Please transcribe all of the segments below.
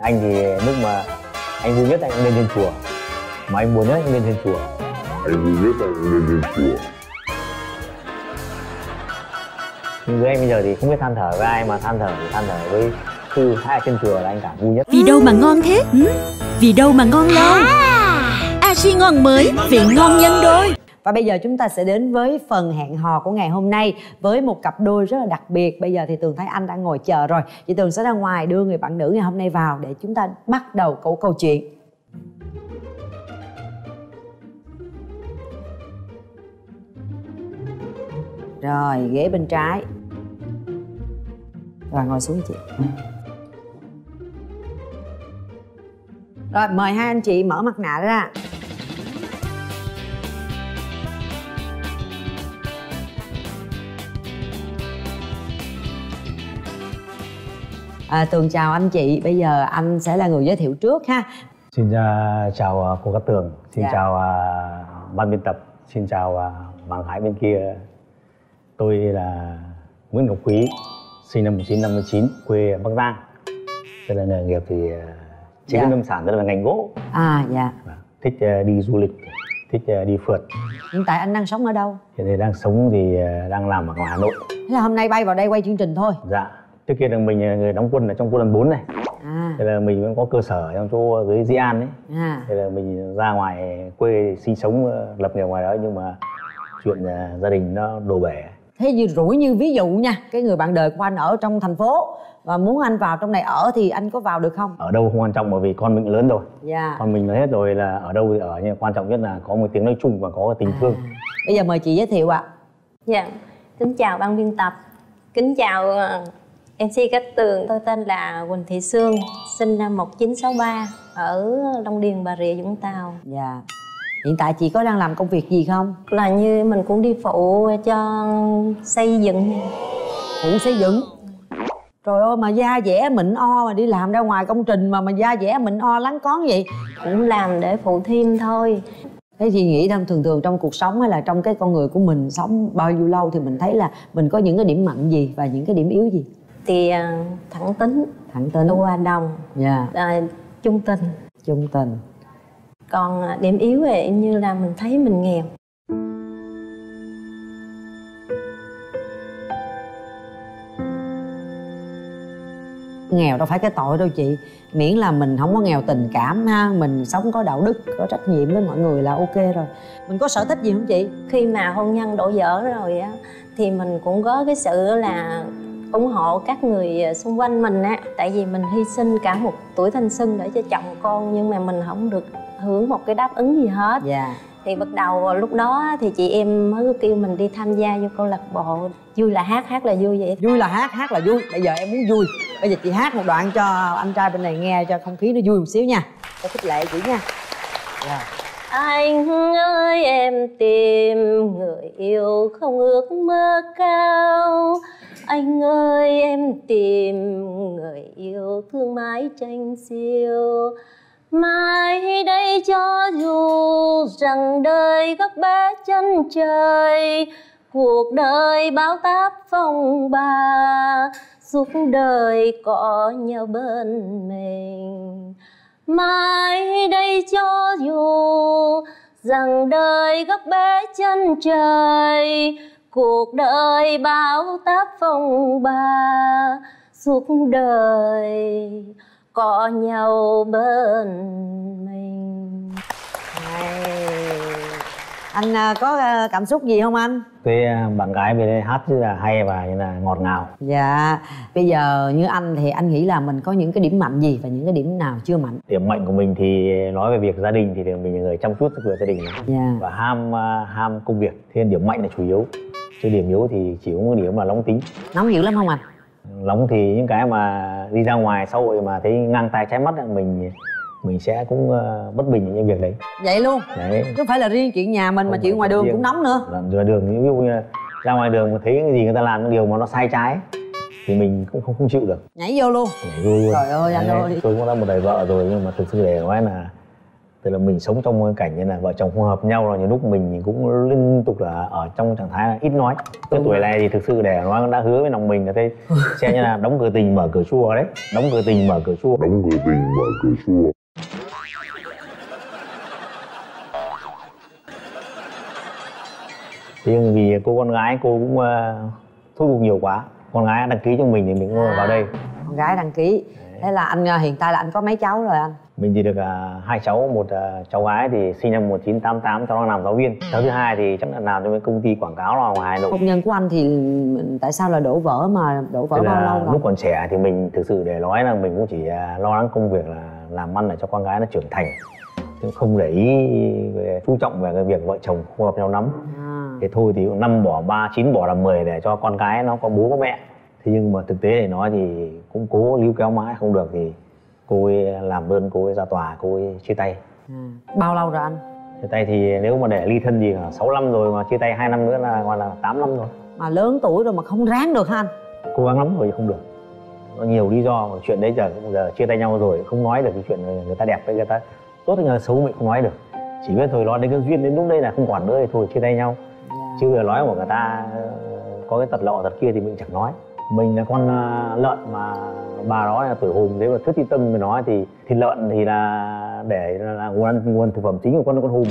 anh thì lúc mà anh vui nhất anh lên trên chùa mà anh buồn nhất anh lên trên chùa anh vui nhất anh lên trên chùa nhưng với anh bây giờ thì không biết than thở với ai mà than thở thì than thở với sư hai trên chùa là anh cảm vui nhất Vì đâu mà ngon thế? Ừ? Vì đâu mà ngon lâu? Ashi ngon mới, vị ngon nhân đôi. Và bây giờ chúng ta sẽ đến với phần hẹn hò của ngày hôm nay với một cặp đôi rất là đặc biệt. Bây giờ thì Tường thấy anh đang ngồi chờ rồi. Chị Tường sẽ ra ngoài đưa người bạn nữ ngày hôm nay vào để chúng ta bắt đầu câu câu chuyện. Rồi, ghế bên trái. Rồi ngồi xuống chị. Rồi mời hai anh chị mở mặt nạ ra. À, Tường chào anh chị, bây giờ anh sẽ là người giới thiệu trước ha. xin uh, chào uh, cô Cát Tường xin Dạ. chào uh, ban biên tập xin chào uh, Hoàng Hải bên kia tôi là Nguyễn Ngọc Quý sinh năm 1959 quê Bắc Giang tức là nghề nghiệp thì uh, chế Dạ. nông sản tức là ngành gỗ À dạ, thích uh, đi du lịch thích uh, đi phượt hiện tại anh đang sống ở đâu? hiện tại đang sống thì uh, đang làm ở ngoài Hà Nội Thế là hôm nay bay vào đây quay chương trình thôi. dạ trước kia là mình là người đóng quân ở trong quân đoàn 4 này. À, thế là mình vẫn có cơ sở trong chỗ dưới Di An ấy. À. thế là mình ra ngoài quê sinh sống ờ, lập nghiệp ngoài đó nhưng mà chuyện ờ, gia đình nó đổ bể. Thế như rủi như ví dụ nha, cái người bạn đời của anh ở trong thành phố và muốn anh vào trong này ở thì anh có vào được không? ở đâu không quan trọng bởi vì con mình lớn rồi. Dạ. con mình lớn hết rồi là ở đâu thì ở nhưng quan trọng nhất là có một tiếng nói chung và có tình thương. Bây giờ mời chị giới thiệu ạ. Dạ, kính chào ban biên tập, kính chào ờ, MC Cát Tường. Tôi tên là Quỳnh Thị Sương, sinh năm 1963 ở Long Điền, Bà Rịa, Vũng Tàu. Dạ. Hiện tại chị có đang làm công việc gì không? Là như mình cũng đi phụ cho xây dựng. Phụ xây dựng. Trời ơi mà da dẻ mịn o mà đi làm ra ngoài công trình mà mà da dẻ mịn o lắng cón vậy. Cũng làm để phụ thêm thôi. Thế chị nghĩ rằng thường thường trong cuộc sống hay là trong cái con người của mình sống bao nhiêu lâu thì mình thấy là mình có những cái điểm mạnh gì và những cái điểm yếu gì? Thì ờ, thẳng tính, Thẳng tính. hòa đồng, Dạ. ờ, trung tình. Trung tình. Còn ờ, điểm yếu thì như là mình thấy mình nghèo. nghèo đâu phải cái tội đâu chị miễn là mình không có nghèo tình cảm ha mình sống có đạo đức có trách nhiệm với mọi người là ok rồi mình có sở thích gì không chị khi mà hôn nhân đổ vỡ rồi á thì mình cũng có cái sự là ủng hộ các người xung quanh mình á. Tại vì mình hy sinh cả một tuổi thanh xuân để cho chồng con nhưng mà mình không được hưởng một cái đáp ứng gì hết. Dạ. Thì bắt đầu lúc đó thì chị em mới kêu mình đi tham gia vô câu lạc bộ. Vui là hát hát là vui vậy. Vui là hát hát là vui. Bây giờ em muốn vui. Bây giờ chị hát một đoạn cho anh trai bên này nghe cho không khí nó vui một xíu nha. Cho khích lệ chị nha. Dạ anh ơi, em tìm người yêu không ước mơ cao. Anh ơi, em tìm người yêu thương mãi tranh siêu. Mai đây cho dù rằng đời góc bé chân trời, cuộc đời bao táp phong ba suốt đời có nhau bên mình mai đây cho dù rằng đời gấp bế chân trời, cuộc đời bao táp phong ba suốt đời có nhau bên mình. Anh à, có à, cảm xúc gì không anh? Cái ờ, bạn gái về hát rất là hay và là ngọt ngào. Dạ bây giờ như anh thì anh nghĩ là mình có những cái điểm mạnh gì và những cái điểm nào chưa mạnh? Điểm mạnh của mình thì nói về việc gia đình thì mình là người chăm chút về gia đình dạ. Và ham ham công việc thế nên điểm mạnh là chủ yếu. Chứ điểm yếu thì chỉ có một điểm là nóng tính. Nóng dữ lắm không anh? Nóng thì những cái mà đi ra ngoài xã hội mà thấy ngang tay trái mắt ấy, mình mình sẽ cũng ờ, bất bình những việc đấy. Vậy luôn? Đấy. Chứ không phải là riêng chuyện nhà mình mà Không chuyện phải ngoài đường riêng. cũng nóng nữa. Là ra đường ví dụ như ra ngoài đường mà thấy cái gì người ta làm cái điều mà nó sai trái thì mình cũng không không chịu được. Nhảy vô luôn. Nhảy vô luôn. Trời ơi, anh ơi. tôi cũng đã một đời vợ rồi nhưng mà thực sự để nói là tức là mình sống trong cái cảnh như là vợ chồng không hợp nhau là nhiều lúc mình cũng liên tục là ở trong trạng thái là ít nói. Cái tuổi này thì thực sự để nói đã hứa với lòng mình là thế. Xem như là đóng cửa tình mở cửa chùa đấy. Đóng cửa tình mở cửa chùa. Đóng cửa tình mở cửa chùa nhưng vì cô con gái cô cũng ờ, thúc giục nhiều quá. Con gái đăng ký cho mình thì mình cũng vào đây. Con gái đăng ký. Thế là anh à, hiện tại là anh có mấy cháu rồi anh? Mình thì được à, hai cháu một à, cháu gái thì sinh năm 1988 cháu đang làm giáo viên. Cháu thứ hai thì chắc là làm cho mấy công ty quảng cáo là ngoài Hà Nội. Hôn nhân của anh thì tại sao là đổ vỡ mà đổ vỡ bao lâu rồi? lúc còn trẻ thì mình thực sự để nói là mình cũng chỉ à, lo lắng công việc là làm ăn để cho con gái nó trưởng thành. Chứ không để ý về chú trọng về cái việc vợ chồng không hợp nhau lắm. À. thì thôi thì năm bỏ ba chín bỏ làm 10 để cho con cái nó có bố có mẹ. Thế nhưng mà thực tế để nói thì cũng cố níu kéo mãi không được thì cô ấy làm đơn cô ấy ra tòa cô ấy chia tay. À. bao lâu rồi anh? Chia tay thì nếu mà để ly thân gì là 6 năm rồi mà chia tay 2 năm nữa là gọi là 8 năm rồi. Mà lớn tuổi rồi mà không ráng được hả anh? Cố gắng lắm rồi không được. Nó nhiều lý do mà chuyện đấy giờ cũng giờ chia tay nhau rồi không nói được cái chuyện người, người ta đẹp với người ta tốt hay người xấu mình không nói được. Chỉ biết thôi nó đến cái duyên đến lúc đây là không còn nữa thì thôi chia tay nhau chứ giờ nói của người ta có cái tật lọ tật kia thì mình chẳng nói. Mình là con ờ, lợn mà bà nói là tuổi hùng thế mà thuyết thi tâm mình nói thì thịt lợn thì là để là, là nguồn ăn nguồn thực phẩm chính của con con hùm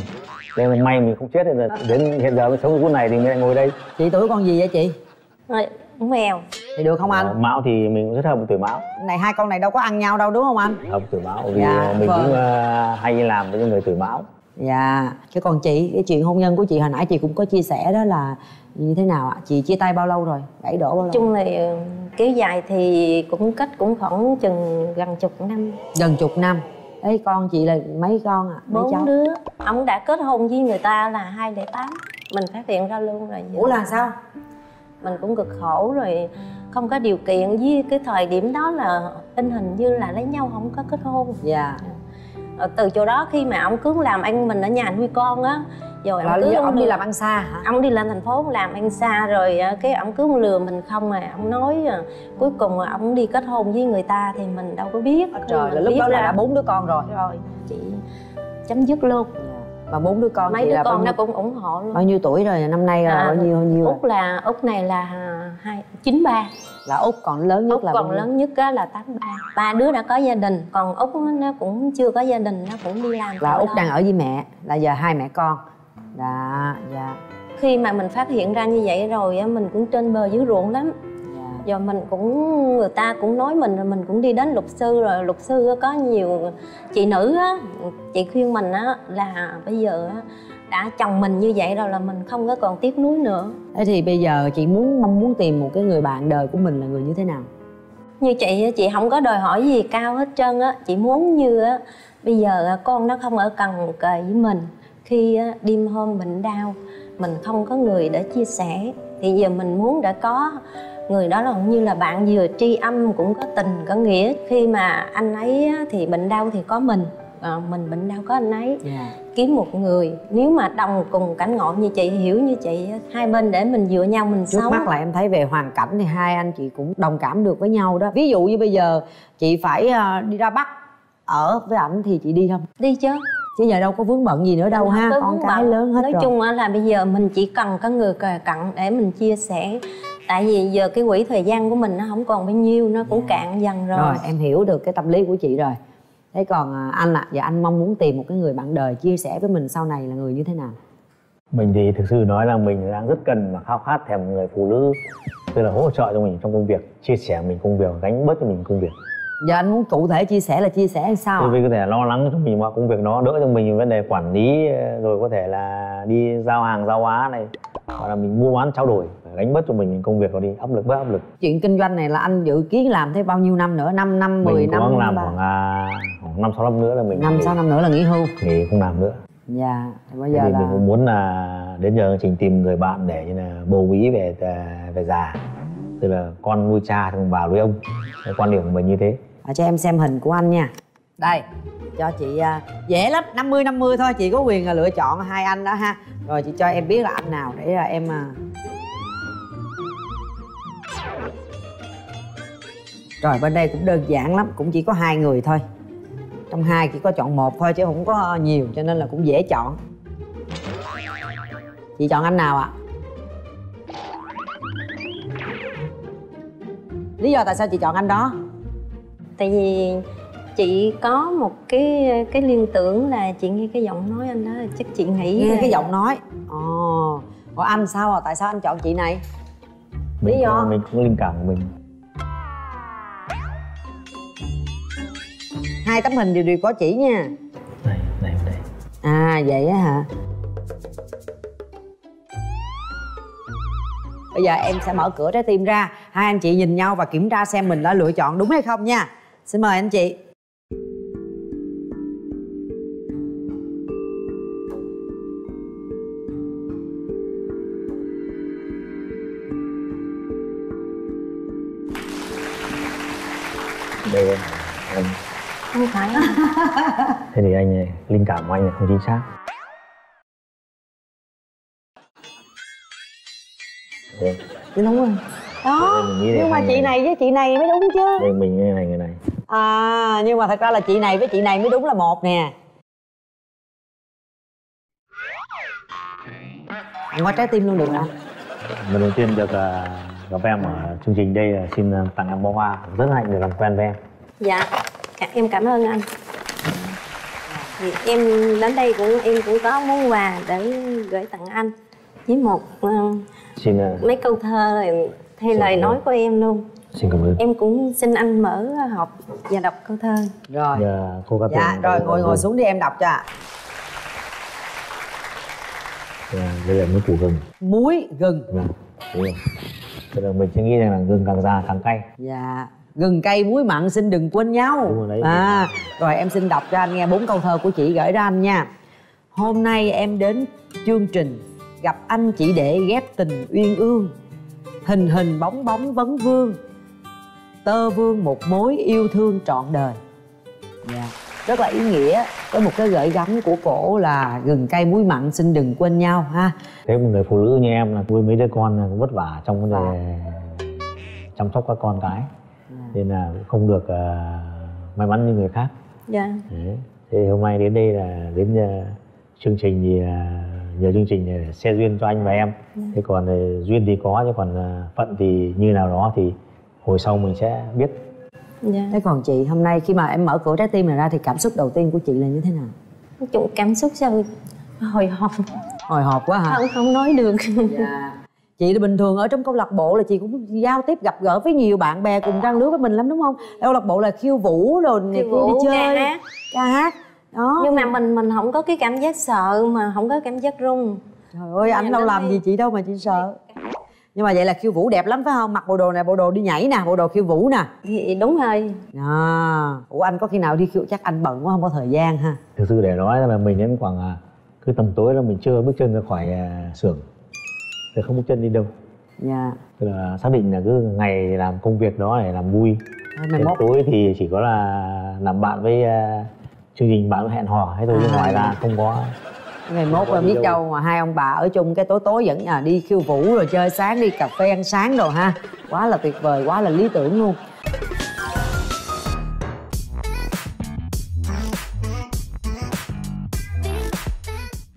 nên là may mình không chết nên là đến hiện giờ mới sống phút này thì mới lại ngồi đây. Chị tuổi con gì vậy chị? Rồi, mèo. Thì được không anh? Ờ, mão thì mình cũng rất hợp với tuổi mão. Này hai con này đâu có ăn nhau đâu đúng không anh? Hợp tuổi mão vì Dạ, mình vâng. cũng ờ, hay làm với những người tuổi mão dạ. Chứ còn chị cái chuyện hôn nhân của chị hồi nãy chị cũng có chia sẻ đó là như thế nào ạ? Chị chia tay bao lâu rồi? Gãy đổ bao lâu? Chung thì ờ, kéo dài thì cũng cách cũng khoảng chừng gần chục năm. Gần chục năm. Ấy con chị là mấy con à mấy cháu? bốn đứa. Ông đã kết hôn với người ta là hai lẻ tám. Mình phát hiện ra luôn rồi. Ủa là sao? Mình cũng cực khổ rồi. Không có điều kiện với cái thời điểm đó là in hình như là lấy nhau không có kết hôn. Dạ. Ờ, từ chỗ đó khi mà ông cứ làm ăn mình ở nhà nuôi con á rồi ông cứ ông đi làm ăn xa hả? Ông đi lên thành phố làm ăn xa rồi à, cái ông cứ lừa mình không mà ông nói à, cuối cùng là ông đi kết hôn với người ta thì mình đâu có biết. Khi trời là lúc đó là đã bốn đứa con rồi. Rồi chị chấm dứt luôn. Và bốn đứa con mấy đứa con nó cũng ủng hộ luôn. Bao nhiêu tuổi rồi? Năm nay là À, bao nhiêu bao nhiêu út là út này là à, hai chín ba là út còn lớn nhất út là còn bao lớn nhất á là tám ba. Ba đứa đã có gia đình còn út nó cũng chưa có gia đình nó cũng đi làm là út đang ở với mẹ là giờ hai mẹ con. Dạ dạ. Khi mà mình phát hiện ra như vậy rồi á mình cũng trên bờ dưới ruộng lắm. Dạ. Giờ mình cũng người ta cũng nói mình rồi mình cũng đi đến luật sư rồi luật sư có nhiều chị nữ á. Chị khuyên mình á là bây giờ á đã chồng mình như vậy rồi là mình không có còn tiếc nuối nữa. Thế thì bây giờ chị muốn mong muốn tìm một cái người bạn đời của mình là người như thế nào? Như chị chị không có đòi hỏi gì cao hết trơn á. Chị muốn như á bây giờ con nó không ở cần kề với mình. Khi á, đêm hôm bệnh đau mình không có người để chia sẻ. Thì giờ mình muốn đã có người đó là như là bạn vừa tri âm cũng có tình có nghĩa. Khi mà anh ấy thì bệnh đau thì có mình. À, mình bệnh đau có anh ấy. Dạ kiếm một người. Nếu mà đồng cùng cảnh ngộ như chị hiểu như chị hai bên để mình dựa nhau mình trước sống mắt là em thấy về hoàn cảnh thì hai anh chị cũng đồng cảm được với nhau đó. Ví dụ như bây giờ chị phải ờ, đi ra bắc ở với ảnh thì chị đi không? Đi chứ. Chứ giờ đâu có vướng bận gì nữa đâu ha con cái bận. lớn hết nói rồi. chung là bây giờ mình chỉ cần có người kề cận để mình chia sẻ. Tại vì giờ cái quỹ thời gian của mình nó không còn bao nhiêu nó cũng cạn dần rồi, rồi em hiểu được cái tâm lý của chị rồi thế còn à, anh ạ giờ anh mong muốn tìm một cái người bạn đời chia sẻ với mình sau này là người như thế nào? Mình thì thực sự nói là mình đang rất cần và khao khát thèm người phụ nữ tức là hỗ trợ cho mình trong công việc chia sẻ mình công việc gánh bớt cho mình công việc. Giờ anh muốn cụ thể chia sẻ là chia sẻ làm sao mình có thể lo lắng cho mình mọi công việc nó đỡ cho mình vấn đề quản lý ờ, rồi có thể là đi giao hàng giao hóa này hoặc là mình mua bán trao đổi gánh bớt cho mình công việc nó đi áp lực bớt áp lực. Chuyện kinh doanh này là anh dự kiến làm thêm bao nhiêu năm nữa? 5 năm 10 mình năm gắng làm khoảng à, khoảng năm sáu năm nữa là mình năm sáu năm nữa là nghỉ hưu. Nghỉ không làm nữa. Dạ thì bây giờ thì là mình cũng muốn là đến giờ trình tìm người bạn để như là bầu bí về à, về già. Tức là con nuôi cha thì bà nuôi ông. Cái quan điểm của mình như thế. À, cho em xem hình của anh nha. Đây cho chị à, dễ lắm 50 50 thôi. Chị có quyền là lựa chọn hai anh đó ha. Rồi chị cho em biết là anh nào để là em à... rồi bên đây cũng đơn giản lắm cũng chỉ có hai người thôi trong hai chỉ có chọn một thôi chứ không có nhiều cho nên là cũng dễ chọn. Chị chọn anh nào ạ? Lý do tại sao chị chọn anh đó? Tại vì chị có một cái cái liên tưởng là chị nghe cái giọng nói anh đó là chắc chị nghĩ nghe là- cái giọng nói. Ồ. Còn anh sao à? Tại sao anh chọn chị này? Mình Lý do? có, mình cũng linh cảm của mình hai tấm hình đều đều có chỉ nha. Này này đây à vậy á hả? Bây giờ em sẽ mở cửa trái tim ra. Hai anh chị nhìn nhau và kiểm tra xem mình đã lựa chọn đúng hay không nha. Xin mời anh chị. Đây anh không phải. Thế thì anh linh cảm của anh là không chính xác. Đây, đúng rồi. Đó nhưng mà chị này với chị này mới đúng chứ. Đây mình như này người này. À nhưng mà thật ra là chị này với chị này mới đúng là một nè. Anh qua trái tim luôn được hả lần đầu tiên được à, gặp em ở chương trình đây là xin à, tặng em bó hoa. Rất hạnh được làm quen với em. Dạ Cả- em cảm ơn anh. Thì em đến đây cũng em cũng có món quà để gửi tặng anh. Với một ờ, xin à, mấy câu thơ theo Dạ, lời nói của em luôn. Xin cảm ơn. Em cũng xin anh mở hộp và đọc câu thơ. Rồi. Giờ cô dạ Tường rồi ngồi ngồi xuống đi em đọc cho ạ. Dạ, đây là nước củ gừng. Muối gừng. Vâng đúng rồi. Tức là mình sẽ nghĩ rằng là gừng càng già càng cay. Dạ gừng cay muối mặn xin đừng quên nhau. Rồi à rồi em xin đọc cho anh nghe bốn câu thơ của chị gửi ra anh nha. Hôm nay em đến chương trình gặp anh chỉ để ghép tình uyên ương. Hình hình bóng bóng vấn vương tơ vương một mối yêu thương trọn đời. Dạ. Rất là ý nghĩa có một cái gợi gắm của cổ là gừng cay muối mặn xin đừng quên nhau ha. Thế một người phụ nữ như em là nuôi mấy đứa con là cũng vất vả trong vấn đề chăm sóc các con cái nên là cũng không được à, may mắn như người khác. Dạ. Đấy. thế hôm nay đến đây là đến à, chương trình thì à, nhờ chương trình này để xe duyên cho anh và em. Thế còn à, duyên thì có chứ còn à, phận thì như nào đó thì hồi sau mình sẽ biết. Dạ. Thế còn chị hôm nay khi mà em mở cửa trái tim này ra thì cảm xúc đầu tiên của chị là như thế nào? Chung cảm xúc sao hồi hộp. Hồi hộp quá hả? Không không nói được. Dạ. Chị thì bình thường ở trong câu lạc bộ là chị cũng giao tiếp gặp gỡ với nhiều bạn bè cùng trang lứa với mình lắm đúng không? Câu lạc bộ là khiêu vũ rồi này Khiêu kia đi vũ, chơi ca hát. ca hát. Đó. Nhưng mà mình mình không có cái cảm giác sợ mà không có cảm giác run. Trời ơi anh đâu làm hay. gì chị đâu mà chị sợ. Nhưng mà vậy là khiêu vũ đẹp lắm phải không? Mặc bộ đồ này bộ đồ đi nhảy nè bộ đồ khiêu vũ nè. Thì đúng rồi. À ủa anh có khi nào đi khiêu chắc anh bận quá không có thời gian ha. Thực sự để nói là mình đến khoảng à, cứ tầm tối là mình chưa bước chân ra khỏi à, xưởng thì không bước chân đi đâu. Dạ. Tức là xác định là cứ ngày làm công việc đó để làm vui. Đến mốt tối thì chỉ có là làm bạn với à, chương trình bạn hẹn hò. Hay thôi À. ngoài ra không có. Ngày mốt là biết đâu. đâu mà hai ông bà ở chung cái tối tối vẫn à, đi khiêu vũ rồi chơi sáng đi cà phê ăn sáng rồi ha. Quá là tuyệt vời quá là lý tưởng luôn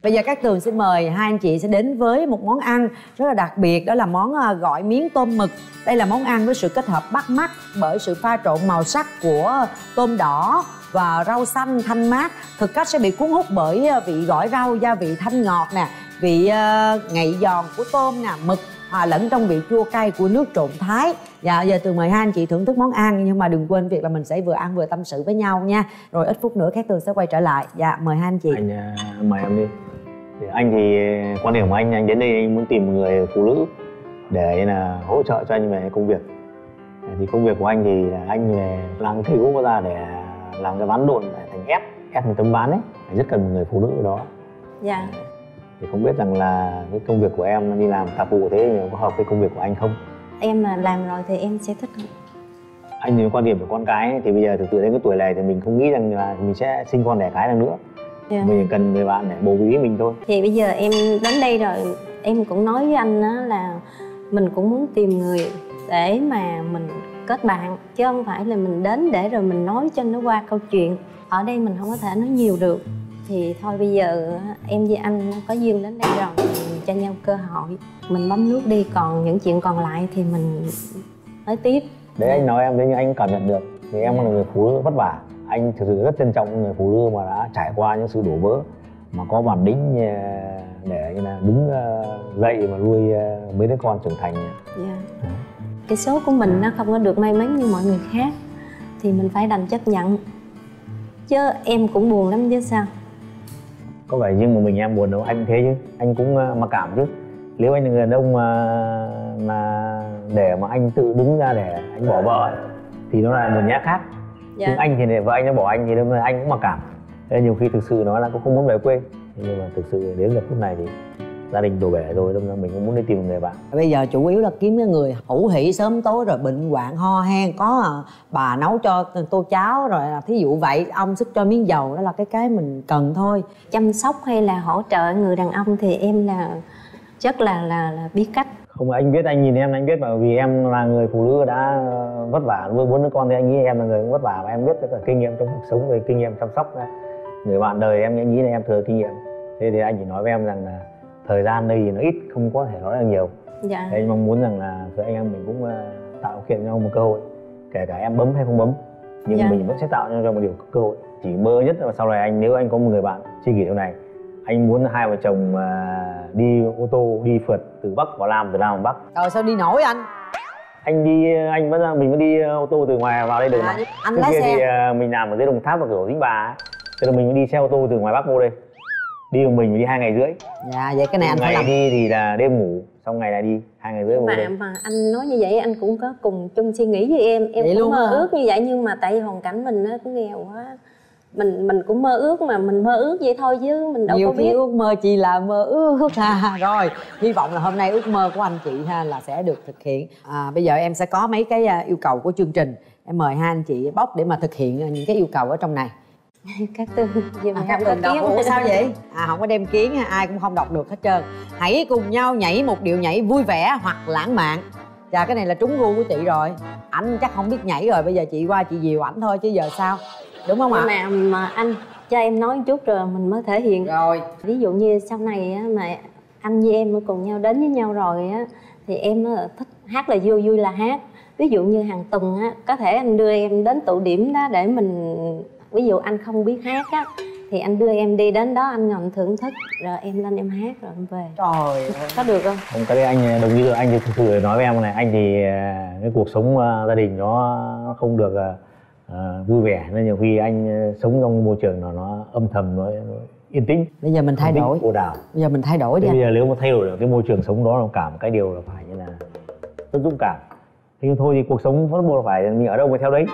Bây giờ các tường xin mời hai anh chị sẽ đến với một món ăn rất là đặc biệt đó là món ờ, gỏi miếng tôm mực. Đây là món ăn với sự kết hợp bắt mắt bởi sự pha trộn màu sắc của tôm đỏ và rau xanh thanh mát. Thực khách sẽ bị cuốn hút bởi ờ, vị gỏi rau gia vị thanh ngọt nè, vị ờ, ngậy giòn của tôm nè, mực hòa lẫn trong vị chua cay của nước trộn thái. Dạ giờ tường mời hai anh chị thưởng thức món ăn nhưng mà đừng quên việc là mình sẽ vừa ăn vừa tâm sự với nhau nha. Rồi ít phút nữa các tường sẽ quay trở lại. Dạ mời hai anh chị. anh à, mời em đi anh thì quan điểm của anh anh đến đây anh muốn tìm một người phụ nữ để là hỗ trợ cho anh về công việc. Thì công việc của anh thì là anh về làm cái gỗ ra để làm cái ván độn để thành ép ép một tấm ván ấy. Rất cần một người phụ nữ ở đó. Dạ. Thì không biết rằng là cái công việc của em đi làm tạp vụ thế thì có hợp với công việc của anh không? Em mà làm rồi thì em sẽ thích anh thì quan điểm của con cái ấy, thì bây giờ thực sự đến cái tuổi này thì mình không nghĩ rằng là mình sẽ sinh con đẻ cái được nữa Dạ. mình chỉ cần người bạn để bầu bí mình thôi. Thì bây giờ em đến đây rồi em cũng nói với anh đó là mình cũng muốn tìm người để mà mình kết bạn chứ không phải là mình đến để rồi mình nói cho nó qua câu chuyện. Ở đây mình không có thể nói nhiều được. Thì thôi bây giờ em với anh có duyên đến đây rồi mình cho nhau cơ hội. Mình bấm nút đi còn những chuyện còn lại thì mình nói tiếp. Đấy anh nói em đấy nhưng anh cảm nhận được vì em là người phụ nữ vất vả anh thực sự rất trân trọng người phụ nữ mà đã trải qua những sự đổ vỡ mà có bản lĩnh ờ, để như là đứng ờ, dậy mà nuôi ờ, mấy đứa con trưởng thành. Dạ. Cái số của mình nó không có được may mắn như mọi người khác thì mình phải đành chấp nhận. Chứ em cũng buồn lắm chứ sao? Có vẻ nhưng mà mình em buồn đâu anh thế chứ. Anh cũng mặc cảm chứ. Nếu anh là người đàn ông mà mà để mà anh tự đứng ra để anh bỏ vợ thì nó là một nhã khác dạ. Nhưng anh thì để vợ anh nó bỏ anh thì đâm ra anh cũng mặc cảm. Nên nhiều khi thực sự nói là cũng không muốn về quê. Nhưng mà thực sự đến giờ phút này thì gia đình đổ bể rồi đâm ra mình cũng muốn đi tìm một người bạn. Bây giờ chủ yếu là kiếm cái người hữu hỷ sớm tối rồi bệnh hoạn ho hen có à, bà nấu cho tô cháo rồi là thí dụ vậy ông sức cho miếng dầu đó là cái cái mình cần thôi. Chăm sóc hay là hỗ trợ người đàn ông thì em là rất là là là biết cách không anh biết anh nhìn em anh biết mà vì em là người phụ nữ đã ờ, vất vả nuôi bốn đứa con thì anh nghĩ em là người cũng vất vả và em biết tất cả kinh nghiệm trong cuộc sống về kinh nghiệm chăm sóc người bạn đời em nghĩ là em thừa kinh nghiệm. Thế thì anh chỉ nói với em rằng là thời gian đây thì nó ít không có thể nói là nhiều. Dạ. Thế anh mong muốn rằng là giữa anh em mình cũng ờ, tạo điều kiện cho nhau một cơ hội kể cả em bấm hay không bấm nhưng Dạ. mình vẫn sẽ tạo cho nhau một điều cơ hội. Chỉ mơ nhất là sau này anh nếu anh có một người bạn tri kỷ sau này anh muốn hai vợ chồng đi ô tô đi phượt từ bắc vào nam từ nam vào bắc. Rồi sao đi nổi anh? Anh đi anh vẫn mình vẫn đi ô tô từ ngoài vào đây được À, mà. anh Trước lái kia xe. thì à, mình làm ở dưới đồng tháp và cửa dính bà ấy. Thế là mình mới đi xe ô tô từ ngoài bắc vô đây. Đi một mình đi hai ngày rưỡi. Dạ vậy cái này anh phải ngày làm. đi thì là đêm ngủ xong ngày là đi hai ngày rưỡi mà đây. mà anh nói như vậy anh cũng có cùng chung suy nghĩ với em. Em Vậy cũng luôn mơ hả? ước như vậy nhưng mà tại vì hoàn cảnh mình nó cũng nghèo quá mình mình cũng mơ ước mà mình mơ ước vậy thôi chứ mình đâu nhiều có khi biết. ước mơ chỉ là mơ ước ha. Rồi hy vọng là hôm nay ước mơ của anh chị ha là sẽ được thực hiện. À, bây giờ em sẽ có mấy cái à, yêu cầu của chương trình. Em mời hai anh chị bóc để mà thực hiện những cái yêu cầu ở trong này. Các tư giờ à, mà các không có tình đọc kiến. ủa sao vậy? À không có đem kiến ai cũng không đọc được hết trơn. Hãy cùng nhau nhảy một điệu nhảy vui vẻ hoặc lãng mạn. Dạ cái này là trúng gu của chị rồi. Ảnh chắc không biết nhảy rồi bây giờ chị qua chị dìu ảnh thôi chứ giờ sao đúng không ạ? Mà mà anh cho em nói một chút rồi mình mới thể hiện. Rồi. Ví dụ như sau này á, mà anh với em cùng nhau đến với nhau rồi á thì em thích hát là vui vui là hát. Ví dụ như hàng tuần á có thể anh đưa em đến tụ điểm đó để mình ví dụ anh không biết hát á thì anh đưa em đi đến đó anh ngồi thưởng thức rồi em lên em hát rồi em về. Trời ơi. có được không? Không cái đấy anh đồng ý rồi anh thì thực sự nói với em này. Anh thì à, cái cuộc sống à, gia đình nó nó không được à, vui vẻ. Nên nhiều khi anh à, sống trong môi trường nào nó âm thầm nó, nó yên tĩnh. Bây giờ mình thay đổi. ồn ào. Bây giờ mình thay đổi đi bây giờ nếu mà thay đổi được cái môi trường sống đó là cả một cái điều là phải như là rất dũng cảm. Thế nhưng thôi thì cuộc sống vẫn buộc phải mình ở đâu mới theo đấy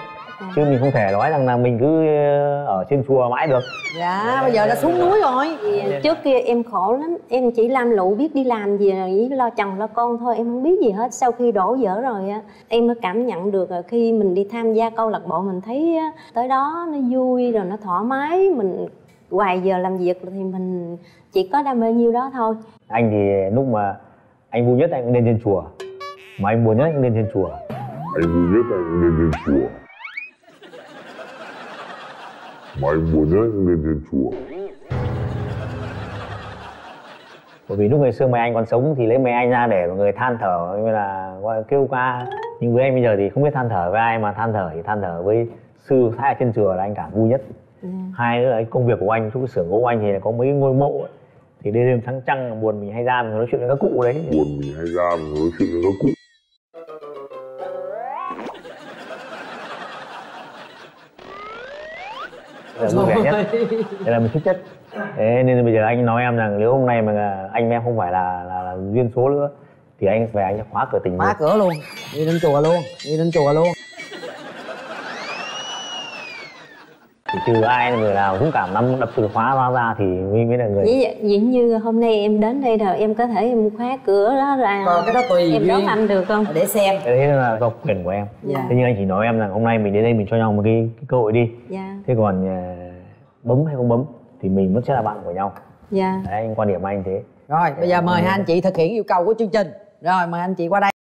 chứ mình không thể nói rằng là mình cứ ờ, ở trên chùa mãi được. Dạ bây giờ đã xuống núi rồi. Thì trước kia em khổ lắm em chỉ lam lụ biết đi làm gì rồi chỉ lo chồng lo con thôi em không biết gì hết. Sau khi đổ vỡ rồi á em mới cảm nhận được là khi mình đi tham gia câu lạc bộ mình thấy tới đó nó vui rồi nó thoải mái. Mình hoài giờ làm việc thì mình chỉ có đam mê nhiêu đó thôi. Anh thì lúc mà anh vui nhất anh cũng lên trên chùa. Mà anh buồn nhất anh cũng lên trên chùa. Anh vui nhất anh lên trên chùa Mà anh buồn nhất lên trên chùa. Bởi vì lúc ngày xưa mẹ anh còn sống thì lấy mẹ anh ra để mọi người than thở như là gọi kêu ca. Nhưng với anh bây giờ thì không biết than thở với ai mà than thở thì than thở với sư thái ở trên chùa là anh cảm vui nhất. Hai nữa là cái công việc của anh chỗ xưởng gỗ của anh thì có mấy cái ngôi mộ ấy. thì đêm đêm sáng trăng buồn mình hay ra mình nói chuyện với các cụ đấy. Buồn mình hay ra mình nói chuyện với các cụ là vui vẻ nhất. Đây là mình thích nhất. Thế nên bây giờ anh nói em rằng nếu hôm nay mà anh em không phải là là, là duyên số nữa thì anh về anh sẽ khóa cửa tình khóa cửa luôn. Đi đến chùa luôn. Đi đến chùa luôn thì trừ ai người nào dũng cảm nắm đập từ khóa ra ra thì mới mới là người. Vậy như hôm nay em đến đây rồi em có thể em khóa cửa đó ra Còn cái đó tùy em đón anh được không? Để xem. Thế là do quyền của em. Dạ. thế nhưng anh chỉ nói em rằng hôm nay mình đến đây mình cho nhau một cái, cái cơ hội đi. Dạ. Thế còn à, bấm hay không bấm thì mình vẫn sẽ là bạn của nhau. Dạ. Đấy anh quan điểm anh thế. Rồi bây giờ mời hai anh chị thực hiện yêu cầu của chương trình. Rồi mời anh chị qua đây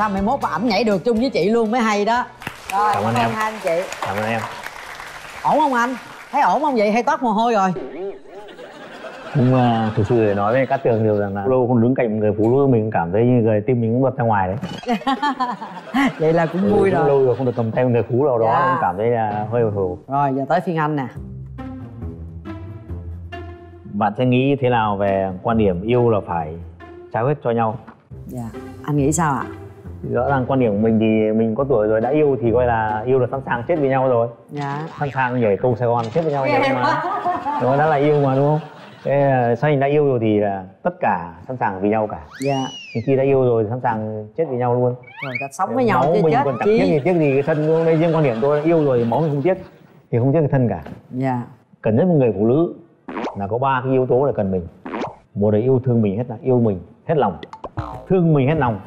sao mai mốt mà ảnh nhảy được chung với chị luôn mới hay đó. Rồi Cảm ơn em. hai anh chị. Cảm ơn em. Ổn không anh? Thấy ổn không vậy? Hay toát mồ hôi rồi? Cũng uh, thực sự để nói với các tường điều rằng là lâu không đứng cạnh một người phụ nữ mình cảm thấy như người tim mình cũng bật ra ngoài đấy. Vậy là cũng vui cũng rồi. lâu rồi không được cầm tay một người phụ nữ nào đó Dạ. cũng cảm thấy là hơi hồi hộp. Rồi giờ tới phiên anh nè. Bạn sẽ nghĩ thế nào về quan điểm yêu là phải trao hết cho nhau? Dạ anh nghĩ sao ạ rõ ràng quan điểm của mình thì mình có tuổi rồi đã yêu thì coi là yêu là sẵn sàng chết với nhau rồi. Dạ. Sẵn sàng nhảy cầu sài gòn chết với nhau vậy mà. đó đã là yêu mà đúng không? Thế sau mình đã yêu rồi thì là tất cả sẵn sàng vì nhau cả. Dạ. Nhưng khi đã yêu rồi thì sẵn sàng chết với nhau luôn. Rồi ta sống với nhau chứ mình chết còn chẳng tiếc gì tiếc gì cái thân không? Đây riêng quan điểm tôi yêu rồi thì máu mình không tiếc. Thì không tiếc cái thân cả. Dạ. Cần nhất một người phụ nữ là có ba cái yếu tố là cần mình. Một là yêu thương mình hết là yêu mình hết lòng. Thương mình hết lòng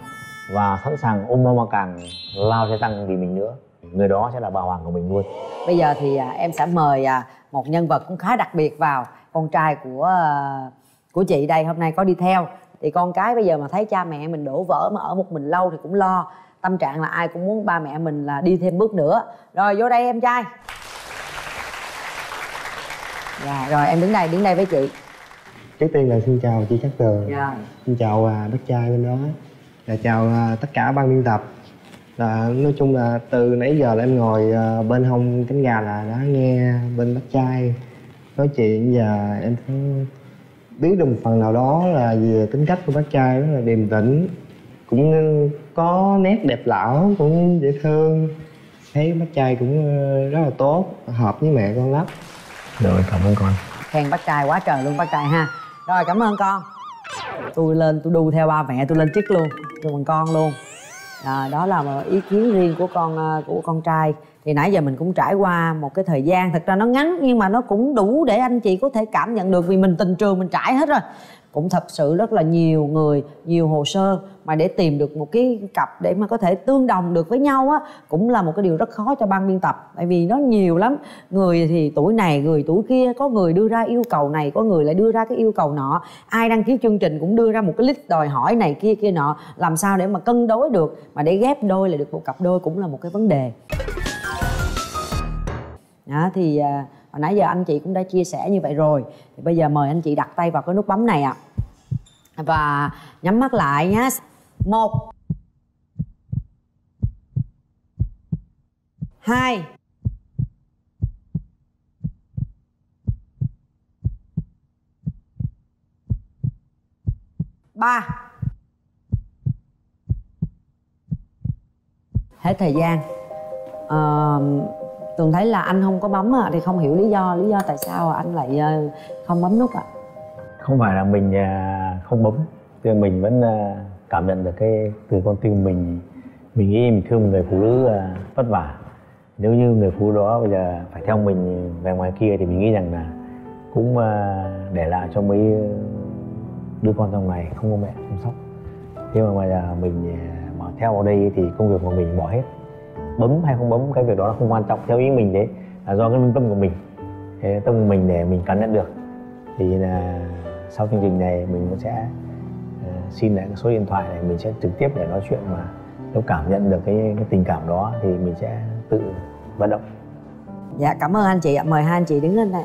và sẵn sàng ôm mong càng lao xe tăng vì mình nữa. Người đó sẽ là bà hoàng của mình luôn. Bây giờ thì à, em sẽ mời à, một nhân vật cũng khá đặc biệt vào. Con trai của à, của chị đây hôm nay có đi theo. Thì con cái bây giờ mà thấy cha mẹ mình đổ vỡ mà ở một mình lâu thì cũng lo. Tâm trạng là ai cũng muốn ba mẹ mình là đi thêm bước nữa. Rồi vô đây em trai. Dạ rồi em đứng đây đứng đây với chị. Trước tiên là xin chào chị Cát Tường. Dạ. Xin chào à, bác trai bên đó Và chào à, tất cả ban biên tập. Là Nói chung là từ nãy giờ là em ngồi à, bên hông cánh gà là đã nghe bên bác trai nói chuyện. Và em thấy biết được một phần nào đó là về tính cách của bác trai rất là điềm tĩnh cũng có nét đẹp lão cũng dễ thương. Thấy bác trai cũng ờ, rất là tốt hợp với mẹ con lắm. Rồi cảm ơn con. Khen bác trai quá trời luôn bác trai ha. Rồi cảm ơn con tôi lên tôi đu theo ba mẹ tôi lên chức luôn tôi bằng con luôn. À, đó là một ý kiến riêng của con à, của con trai. Thì nãy giờ mình cũng trải qua một cái thời gian thật ra nó ngắn nhưng mà nó cũng đủ để anh chị có thể cảm nhận được vì mình tình trường mình trải hết rồi cũng thật sự rất là nhiều người, nhiều hồ sơ mà để tìm được một cái cặp để mà có thể tương đồng được với nhau á, cũng là một cái điều rất khó cho ban biên tập. Tại vì nó nhiều lắm. Người thì tuổi này, người tuổi kia, có người đưa ra yêu cầu này, có người lại đưa ra cái yêu cầu nọ. Ai đăng ký chương trình cũng đưa ra một cái list đòi hỏi này, kia kia, nọ. Làm sao để mà cân đối được, mà để ghép đôi lại được một cặp đôi cũng là một cái vấn đề. Đó, thì à, hồi nãy giờ anh chị cũng đã chia sẻ như vậy rồi. Thì bây giờ mời anh chị đặt tay vào cái nút bấm này ạ và nhắm mắt lại nhé. Một hai ba. Hết thời gian. À, tường thấy là anh không có bấm à, thì không hiểu lý do lý do tại sao anh lại ờ, không bấm nút ạ không phải là mình à, không bấm nhưng mình vẫn à, cảm nhận được cái từ con tim mình mình nghĩ mình thương một người phụ nữ à, vất vả. Nếu như người phụ nữ đó bây giờ phải theo mình về ngoài kia thì mình nghĩ rằng là cũng để lại cho mấy đứa con trong này, không có mẹ chăm sóc. Thế mà bây giờ mình bỏ mà theo vào đây thì công việc của mình bỏ hết. Bấm hay không bấm, cái việc đó là không quan trọng, theo ý mình đấy, là do cái lương tâm của mình. Cái tâm của mình để mình cảm nhận được. Thì là sau chương trình này mình cũng sẽ ờ, xin lại cái số điện thoại này mình sẽ trực tiếp để nói chuyện mà nếu cảm nhận được cái, cái tình cảm đó thì mình sẽ tự vận động. Dạ cảm ơn anh chị ạ, mời hai anh chị đứng lên đây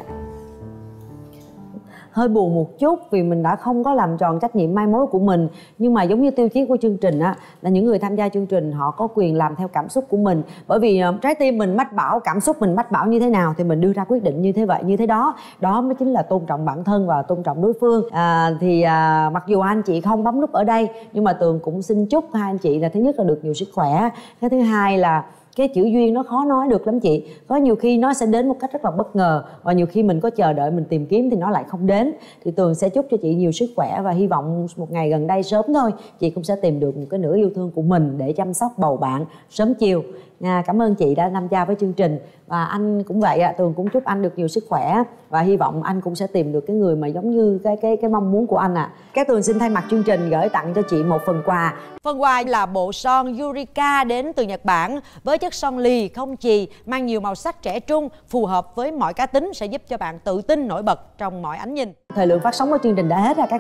Hơi buồn một chút vì mình đã không có làm tròn trách nhiệm mai mối của mình. Nhưng mà giống như tiêu chí của chương trình á Là những người tham gia chương trình họ có quyền làm theo cảm xúc của mình. Bởi vì ờ, trái tim mình mách bảo, cảm xúc mình mách bảo như thế nào Thì mình đưa ra quyết định như thế vậy, như thế đó. Đó mới chính là tôn trọng bản thân và tôn trọng đối phương. À, Thì à, mặc dù anh chị không bấm nút ở đây Nhưng mà Tường cũng xin chúc hai anh chị là thứ nhất là được nhiều sức khỏe. Cái thứ hai là cái chữ duyên nó khó nói được lắm chị. Có nhiều khi nó sẽ đến một cách rất là bất ngờ và nhiều khi mình có chờ đợi, mình tìm kiếm thì nó lại không đến. Thì tường sẽ chúc cho chị nhiều sức khỏe và hy vọng một ngày gần đây sớm thôi, chị cũng sẽ tìm được một cái nửa yêu thương của mình để chăm sóc bầu bạn sớm chiều nha cảm ơn chị đã tham gia với chương trình. Và anh cũng vậy ạ tường cũng chúc anh được nhiều sức khỏe và hy vọng anh cũng sẽ tìm được cái người mà giống như cái cái cái mong muốn của anh ạ. À. các tường xin thay mặt chương trình gửi tặng cho chị một phần quà. Phần quà là bộ son Yurika đến từ Nhật Bản với chất son lì không chì mang nhiều màu sắc trẻ trung phù hợp với mọi cá tính sẽ giúp cho bạn tự tin nổi bật trong mọi ánh nhìn. Thời lượng phát sóng của chương trình đã hết ra các